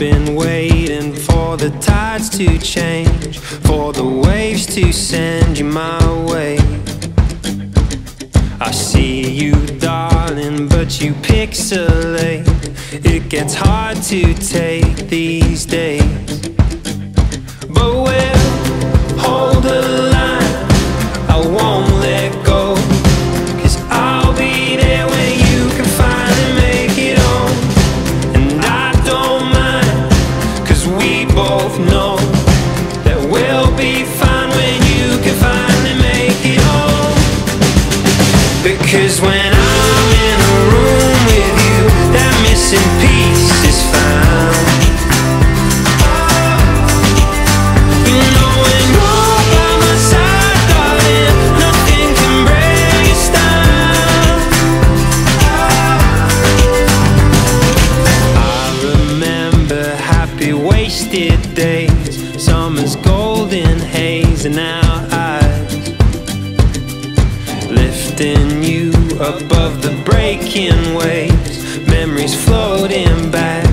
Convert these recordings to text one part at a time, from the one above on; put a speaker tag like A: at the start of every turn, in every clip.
A: been waiting for the tides to change, for the waves to send you my way. I see you, darling, but you pixelate. It gets hard to take these days. in our eyes Lifting you above the breaking waves. Memories floating back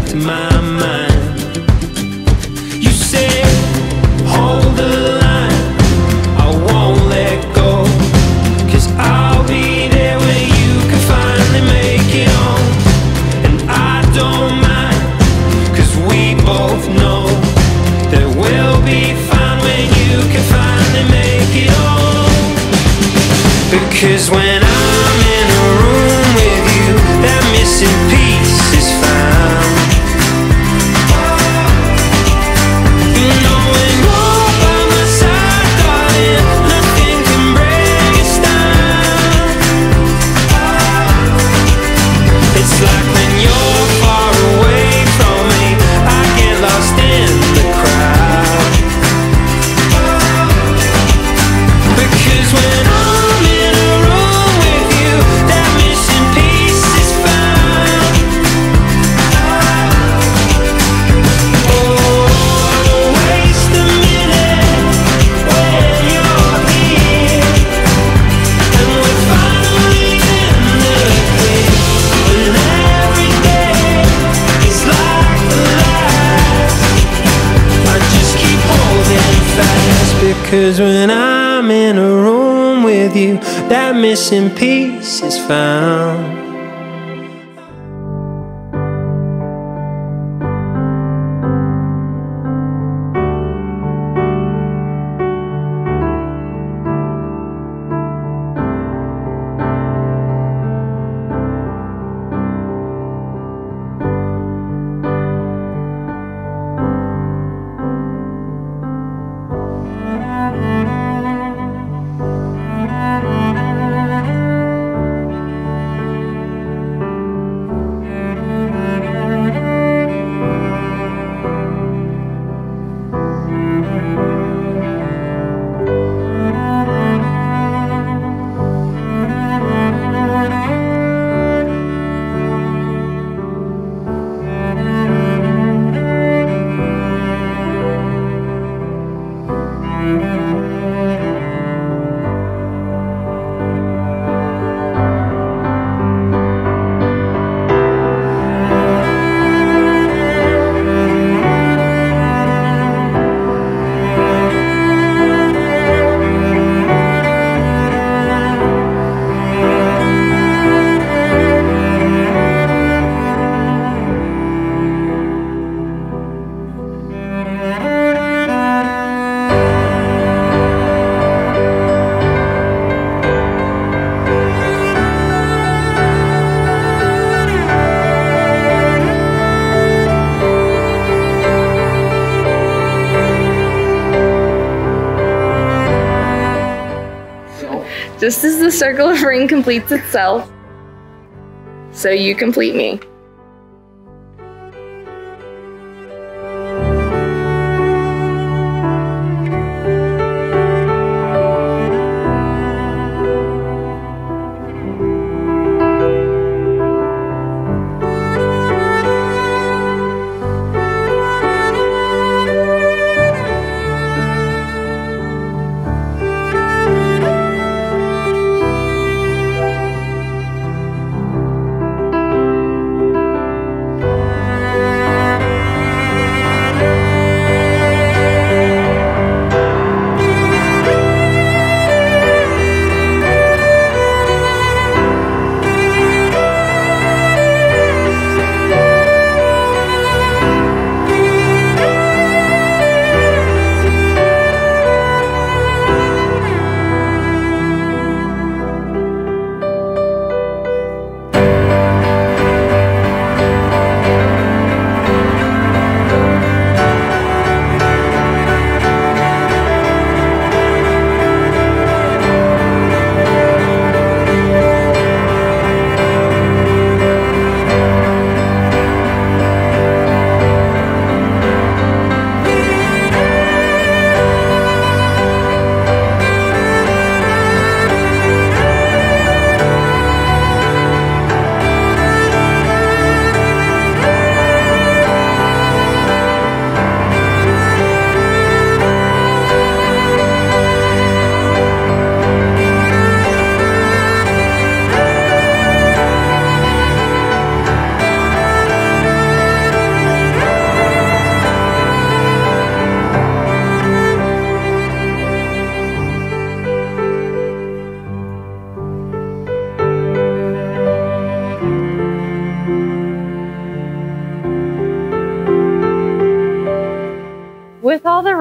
A: Cause when I'm in a room with you, that missing piece is found. Just
B: as the circle of ring completes itself, so you complete me.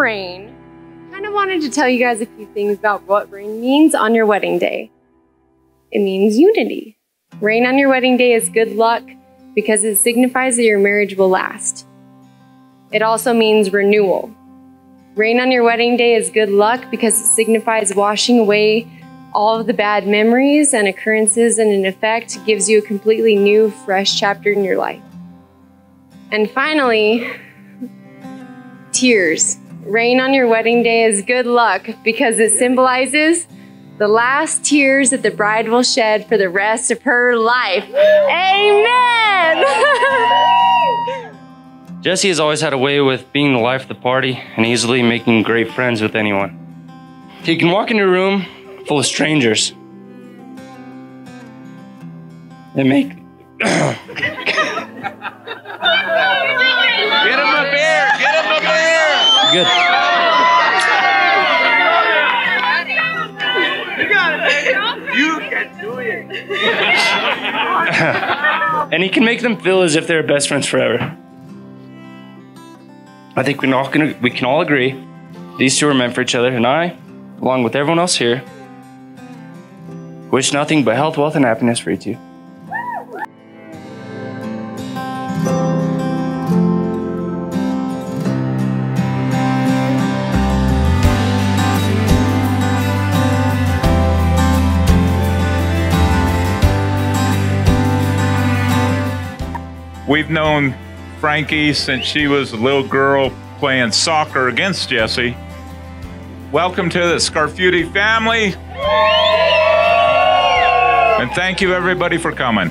C: Rain, I kind of wanted to tell you guys a few things about what rain means on your wedding day. It means unity. Rain on your wedding day is good luck because it signifies that your marriage will last. It also means renewal. Rain on your wedding day is good luck because it signifies washing away all of the bad memories and occurrences, and in effect, gives you a completely new, fresh chapter in your life. And finally, tears. Rain on your wedding day is good luck because it symbolizes the last tears that the bride will shed for the rest of her life. Amen!
D: Jesse has always had a way with being the life of the party and easily making great friends with anyone. He can walk into a room full of strangers and make. and he can make them feel as if they're best friends forever. I think we can all, can, we can all agree these two are meant for each other, and I, along with everyone else here, wish nothing but health, wealth, and happiness for you two.
E: We've known Frankie since she was a little girl playing soccer against Jesse. Welcome to the Scarfuti family. And thank you, everybody, for coming.